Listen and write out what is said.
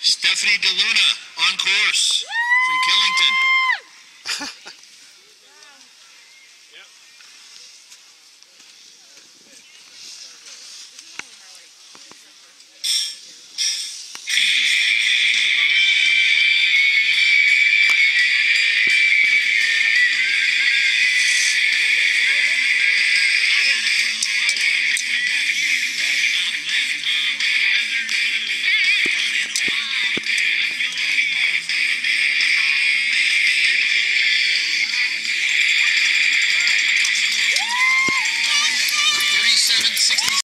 Stephanie DeLuna on course. 60